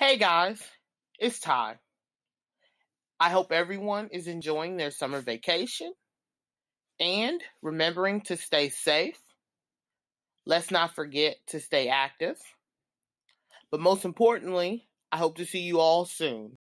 Hey guys, it's Ty. I hope everyone is enjoying their summer vacation and remembering to stay safe. Let's not forget to stay active. But most importantly, I hope to see you all soon.